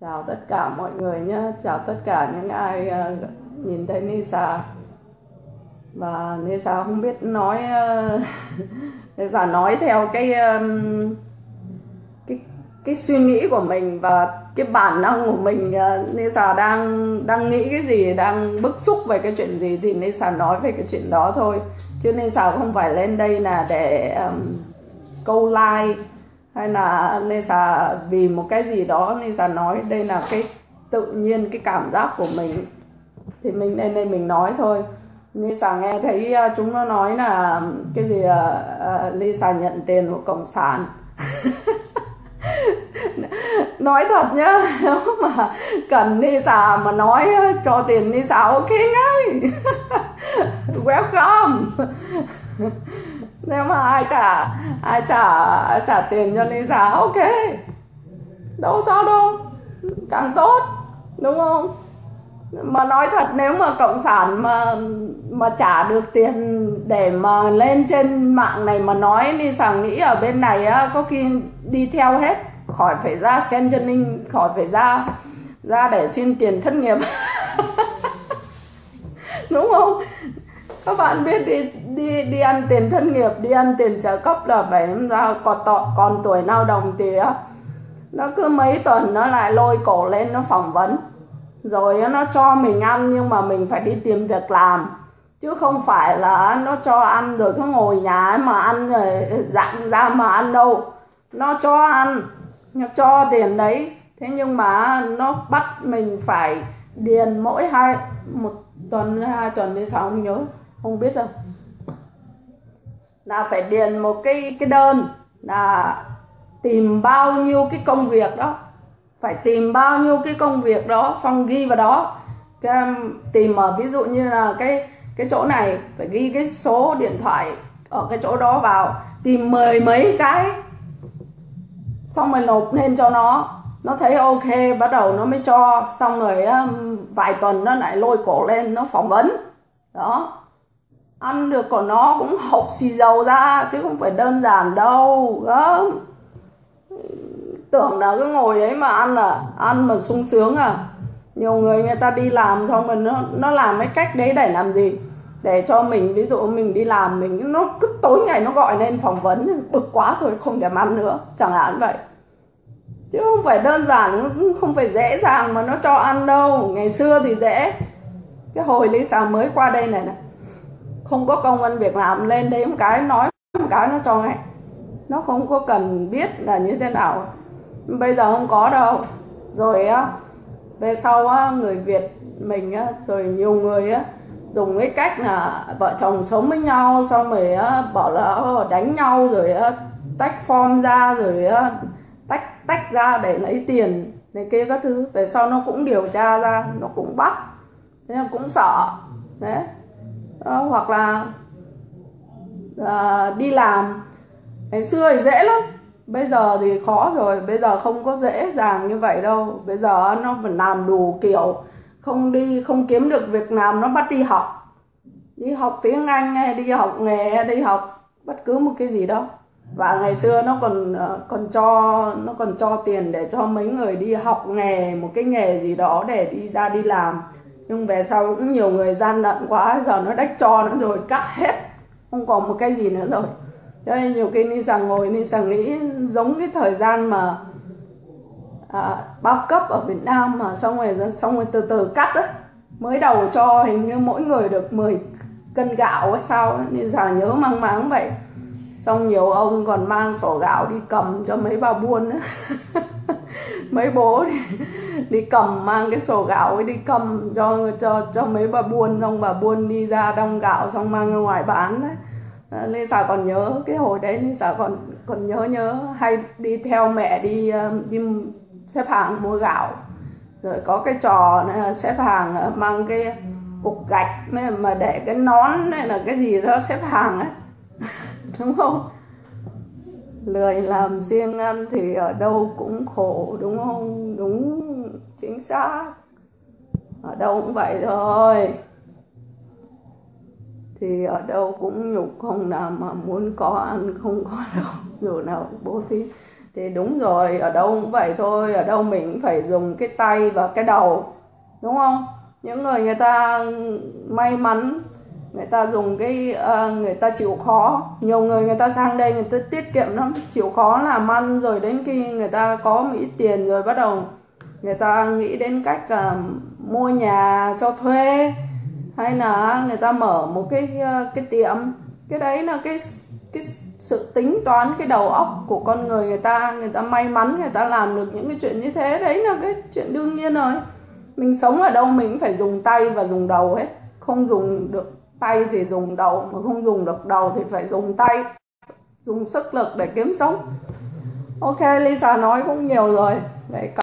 chào tất cả mọi người nhé. Chào tất cả những ai uh, nhìn thấy Nisa. Và Nisa không biết nói uh, Nisa nói theo cái um, cái cái suy nghĩ của mình và cái bản năng của mình uh, Nisa đang đang nghĩ cái gì đang bức xúc về cái chuyện gì thì Nisa nói về cái chuyện đó thôi. Chứ Nisa không phải lên đây là để um, câu like hay là Lisa vì một cái gì đó Lisa nói đây là cái tự nhiên cái cảm giác của mình. Thì mình nên đây mình nói thôi. Lisa nghe thấy ờ, chúng nó nói là cái gì uh, Lisa nhận tiền của cộng sản. Nói thật nhá nếu mà cần Lisa mà nói cho tiền Lisa ok ngay. Welcome nếu mà ai trả ai trả trả tiền cho Lisa, ok. Đâu sao đâu. Càng tốt, đúng không? Mà nói thật, nếu mà cộng sản mà mà trả được tiền để mà lên trên mạng này mà nói, Lisa nghĩ ở bên này á, có khi đi theo hết. Khỏi phải ra Centerlink khỏi phải ra ra để xin tiền thất nghiệp. Đúng không? Các bạn biết đi đi đi ăn tiền thân nghiệp đi ăn tiền trợ cấp là phải ra còn tọ, còn tuổi lao động thì nó cứ mấy tuần nó lại lôi cổ lên nó phỏng vấn. Rồi nó cho mình ăn nhưng mà mình phải đi tìm việc làm. Chứ không phải là nó cho ăn rồi cứ ngồi nhà mà ăn rồi ờ, dặn ra mà ăn đâu. Nó cho ăn nó cho tiền đấy. Thế nhưng mà nó bắt mình phải điền mỗi hai một tuần hai tuần thì sao không nhớ không biết đâu. Là phải điền một cái cái đơn là tìm bao nhiêu cái công việc đó. Phải tìm bao nhiêu cái công việc đó, xong ghi vào đó. Cái um, tìm ở ví dụ như là cái cái chỗ này, phải ghi cái số điện thoại ở cái chỗ đó vào. Tìm mười mấy cái, xong rồi nộp lên cho nó. Nó thấy ok, bắt đầu nó mới cho. Xong rồi um, vài tuần nó lại lôi cổ lên, nó phỏng vấn. Đó ăn được của nó cũng học xì dầu ra, chứ không phải đơn giản đâu đó tưởng là cứ ngồi đấy mà ăn à? Ăn mà sung sướng à? Nhiều người người ta đi làm xong rồi nó nó làm cái cách đấy để làm gì? Để cho mình, ví dụ mình đi làm mình, nó cứ tối ngày nó gọi lên phỏng vấn, bực quá thôi không thèm ăn nữa, chẳng hạn vậy. Chứ không phải đơn giản không phải dễ dàng mà nó cho ăn đâu. Ngày xưa thì dễ. Cái hồi lý Lisa mới qua đây này này không có công an việc làm, lên đấy một cái, nói một cái nó cho ngay nó không có cần biết là như thế nào. Bây giờ không có đâu. Rồi á, về sau á, người việt mình á, rồi nhiều người á, dùng cái cách là vợ chồng sống với nhau, xong rồi á, bảo là đánh nhau, rồi á, tách form ra, rồi á, tách tách ra để lấy tiền, này kia các thứ. Về sau nó cũng điều tra ra, nó cũng bắt. Thế là cũng sợ. Đấy đó, hoặc là à, đi làm. Ngày xưa thì dễ lắm. Bây giờ thì khó rồi. Bây giờ không có dễ dàng như vậy đâu. Bây giờ nó phải làm đủ kiểu không đi không kiếm được việc làm nó bắt đi học. Đi học tiếng anh hay đi học nghề hay đi học bất cứ một cái gì đó và ngày xưa nó còn ờ, còn cho nó còn cho tiền để cho mấy người đi học nghề một cái nghề gì đó để đi ra đi làm nhưng về sau cũng nhiều người gian lận quá giờ nó đách cho nó rồi cắt hết không còn một cái gì nữa rồi cho nên nhiều khi ni sàng ngồi ni sàng nghĩ giống cái thời gian mà à, bao cấp ở Việt Nam mà xong rồi xong rồi từ từ cắt á mới đầu cho hình như mỗi người được 10 cân gạo hay sao ấy. nên giờ nhớ mang máng vậy xong nhiều ông còn mang sổ gạo đi cầm cho mấy bà buôn ấy. mấy bố đi, đi cầm mang cái sổ gạo ấy đi cầm cho cho cho mấy bà buôn xong bà buôn đi ra đong gạo xong mang ra ngoài bán đấy. Ờ, Lê Sà còn nhớ cái hồi đấy Lê Sà còn còn nhớ nhớ. Hay đi theo mẹ đi ờ, đi xếp hàng mua gạo. Rồi có cái trò này xếp hàng ờ, mang cái cục gạch này mà để cái nón này là cái gì đó xếp hàng ấy. Đúng không? Lười làm siêng ăn thì ở đâu cũng khổ, đúng không? Đúng, chính xác. Ở đâu cũng vậy thôi. Thì ở đâu cũng nhục, không nào mà muốn có ăn, không có đâu. Dù nào bố thí. Thì đúng rồi, ở đâu cũng vậy thôi. Ở đâu mình cũng phải dùng cái tay và cái đầu, đúng không? Những người người ta may mắn người ta dùng cái uh, người ta chịu khó. Nhiều người người ta sang đây người ta tiết kiệm lắm. Chịu khó làm ăn rồi đến khi người ta có một ít tiền rồi bắt đầu người ta nghĩ đến cách uh, mua nhà cho thuê hay là người ta mở một cái uh, cái tiệm. Cái đấy là cái cái sự tính toán cái đầu óc của con người. Người ta người ta may mắn người ta làm được những cái chuyện như thế. Đấy là cái chuyện đương nhiên rồi. Mình sống ở đâu mình cũng phải dùng tay và dùng đầu hết không dùng được tay thì dùng đầu, mà không dùng được đầu thì phải dùng tay. Dùng sức lực để kiếm sống. Ok, lisa nói cũng nhiều rồi. Vậy